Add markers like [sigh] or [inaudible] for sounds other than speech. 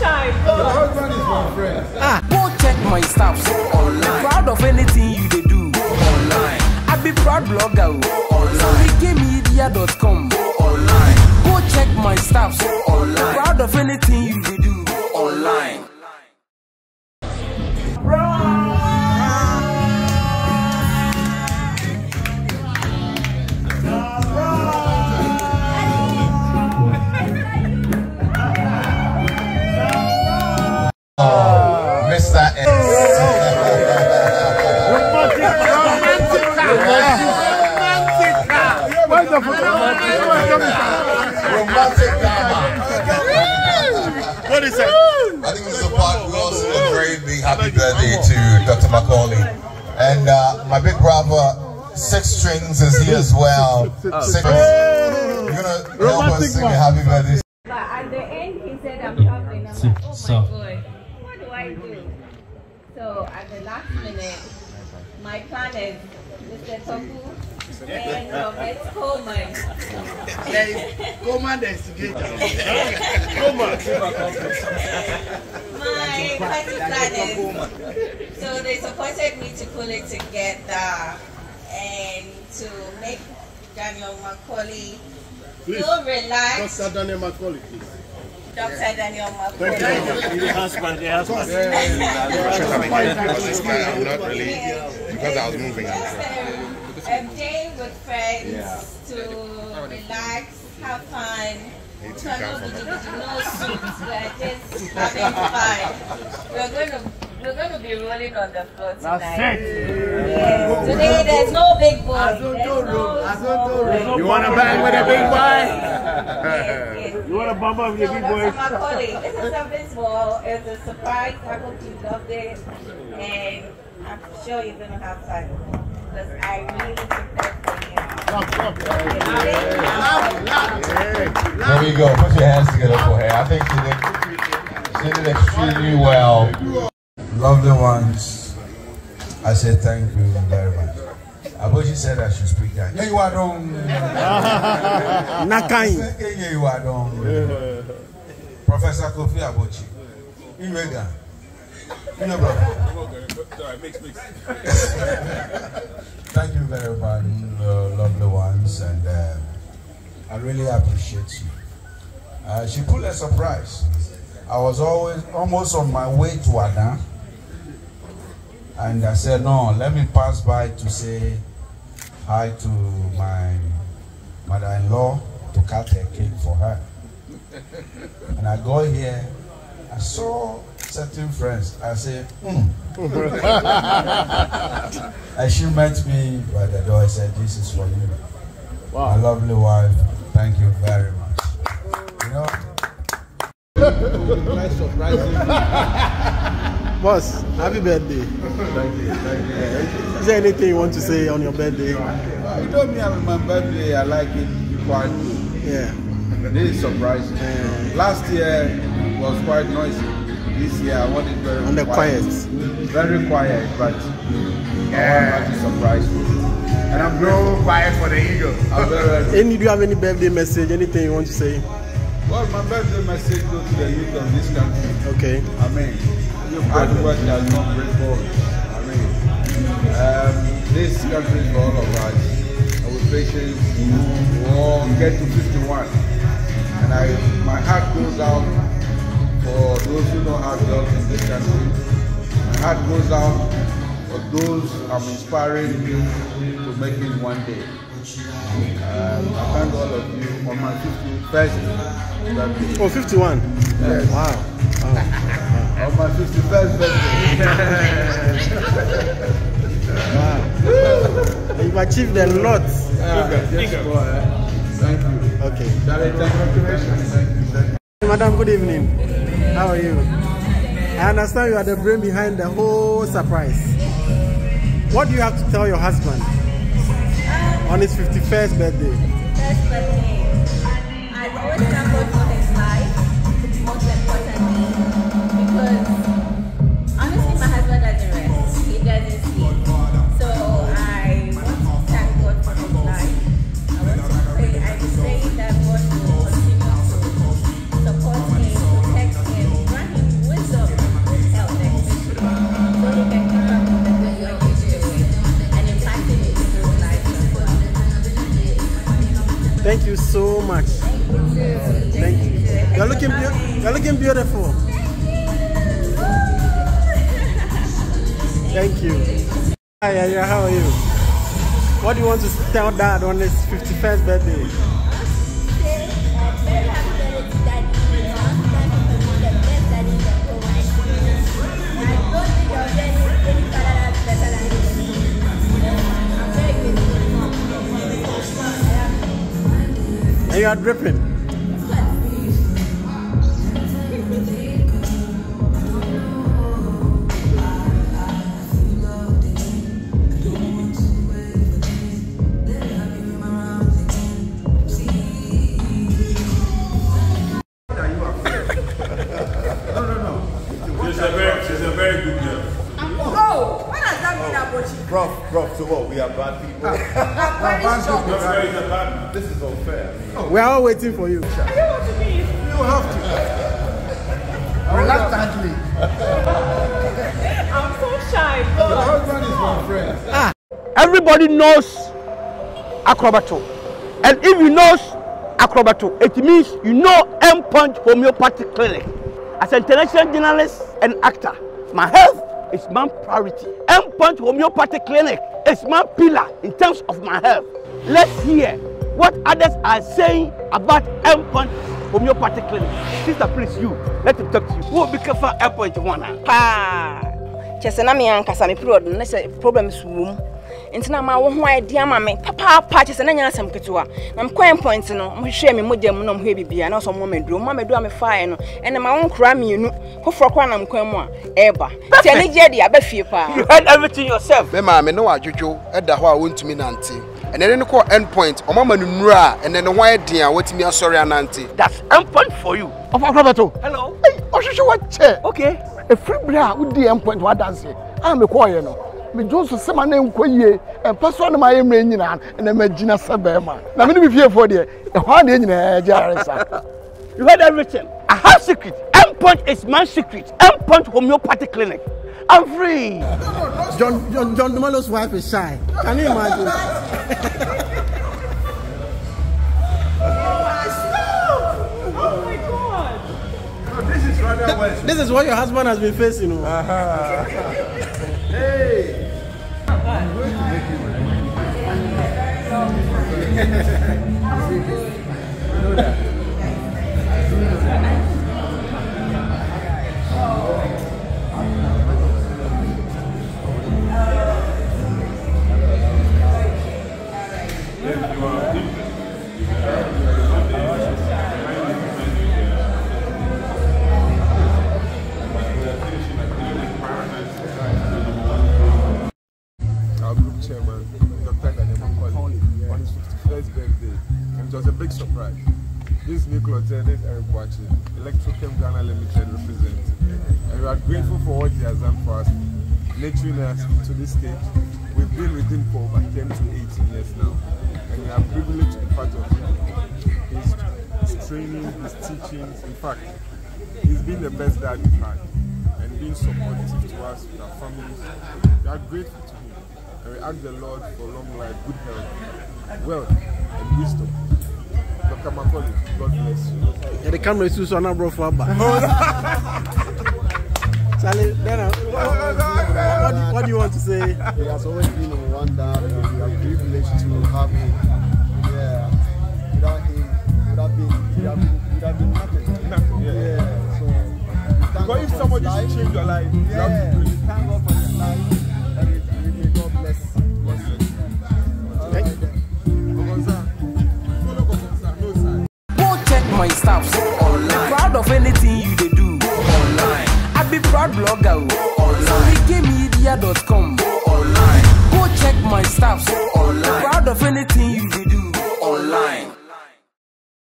sunshine. Your husband is my friend. Ah, go check my stuff so online. Proud of anything you they do online. I be proud blogger oh, online. Wikimedia.com online. Go check my stuff so online. Proud of anything you they do online. McKorley. And uh, my big brother, Six Strings, is here as well. Six. You're gonna help us sing a happy birthday. But at the end, he said, I'm traveling. I'm like, oh So- my God, what do I do? So at the last minute, my plan is Mr. Toku and Robert Coleman. Command the instigator. My party plan is, so they supported me to pull it together and to make Daniel McKorley feel relaxed. Dr. Daniel McKorley, please. Dr. Daniel McKorley. The husband, the husband. I'm not really because I was moving. I'm sure. Just a, a day with friends to relax, have fun. Need So to no, no, suits, we're just having fun. We're going to we're going to be rolling on the floor tonight. Yes. Today there's no big boy. There's no small boy. You want to bang with a big boy? Yes, yes, You want to bump up with so the big Dr. boy? McKorley, this is something small. It's a surprise. I hope you loved it. And I'm sure you're going to have fun. Because I really prepared for you. There you go. Put your hands together for her. I think she did, she did extremely well. Lovely ones, I say thank you very much. Abotsi said I should speak that. Yeah, you are done. [laughs] Nakai. Yeah, you are done. Professor Kofi Abotsi. In Vega. In your brother. [laughs] Thank you very much, uh, lovely ones, and uh, I really appreciate you. Uh, she pulled a surprise. I was always almost on my way to Ada, and I said, "No, let me pass by to say hi to my mother-in-law to cut a cake for her." [laughs] And I got here, I saw certain friends. I said, hmm. [laughs] and she met me by the door. I said, "This is for you, my lovely wife. Thank you very much." You know. Nice surprising. Boss, happy birthday. Thank you. Thank you. Is there anything you want to say on your birthday? You know me on my birthday, I like it quite good. Yeah. This is surprising. Last year was quite noisy. This year I want it very On the quiet. Very quiet, but I want to surprise you. And I'm very, No quiet for the eagle. Any, do you have any birthday message? Anything you want to say? well, my birthday message goes to the youth of this country. Okay. I mean, hard work does not break bones. I mean, um, this country is for all of us. And with patience, we all get to 51. And I, my heart goes out for those who don't have jobs in this country. My heart goes out for those I'm inspiring you to make it one day. Um, I thank all of you on my 51st birthday. Oh, 51. Yes. Wow. [laughs] On my 51st birthday. [laughs] You've achieved a lot. Yes, boy. Thank you. Okay. Congratulations. Thank you. Thank you. Madam, good evening. How are you? I understand you are the brain behind the whole surprise. What do you have to tell your husband on his 51st birthday? First birthday. I always so much. Thank you. You're looking, you're looking beautiful. Thank you. Hi, how are you? What do you want to tell dad on his 51st birthday? You are dripping. [laughs] mean about you? Prof, prof, what? We are bad people. [laughs] I'm [laughs] very shocked. Your girl is a bad man. this is unfair. I mean, We are all waiting for you. I don't know what you have to. [laughs] Reluctantly. I'm so shy. Your husband is my friend. Ah. everybody knows Akrobeto and if you know Akrobeto it means you know m punch homeopathic clinic as an international journalist and actor my health is my priority. M punch homeopathic clinic is my pillar in terms of my health. Let's hear what others are saying about m punch homeopathic clinic. Sister please you let him talk to you. Who will be careful punch one paa kyɛ sɛ na me ankasa me period sɛ problems wɔ mu nti na ma wo ho adi ama me. Papaapa kyɛ sɛ na nyɛ asɛm ketewa. Na mekɔɛ point no mohwehwɛ me mogya mu na mohwɛ bibia na ɔsɛ mma maduro mma maduro a mefaeɛ no. Ɛnɛ ma wo nkora mmienu foforɔ koraa na mekwan mu a ɛɛba. Nti ɛne gye de aba fie paa. You heard everything yourself. Me maame ne wadwodwo da hɔ a wɔntumi nante. Ɛnɛ ne ne kɔ end point ɔma ma no nnura a ɛnɛ ne ho ayɛ den a watumi asɔre anante. That's m punch for you. Ɔfa akɔbɛto hello? Ɔhwehwɛ wakyɛ. Okay. Ɛfiri bere a wodi ɛm point wadanse a mekɔɔyɛ no medwo so sɛma ne nkɔ yie ɛmpɛ so a ne mayɛ mmerɛ nyinaa ɛnɛ magyina sɛ bɛɛma na mene mefiefoɔ deɛ ɛhɔ a deɛ nyinaa gye aresa You heard everything. I have secret. M punch is my secret. M punch homeopathic clinic. I'm free. John, John, John Dumelo's wife is shy. Can you imagine? Oh my god! This is rather worse. This is what your husband has been facing. oh. Hey. [laughs] our This is Nicola this is Eric Wachi, Electrochem Ghana Limited representative. And we are grateful for what he has done for us, nurturing us to this stage. We've been with him for over 10 to 18 years now. And we are privileged to be part of his, his training, his teachings. In fact, he's been the best dad we've had and being supportive to us with our families. We are grateful to him. And we ask the Lord for long life, good health, wealth, and wisdom. Dr. McKorley, God bless you. Yeah, the camera is too so now bro for back. Charlie, then, uh, what, what, do- what do you want to say? He has always been a wonder and we are privileged to have him. Yeah. Without him, would have been, would have been, would have been nothing. Nothing, yeah. Yeah. So, we thank Because God if for somebody his life. should change your life, you yeah, have to do it. thank God for his life.